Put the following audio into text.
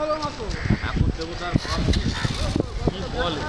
ঠাকুর দেবতার কি বলে?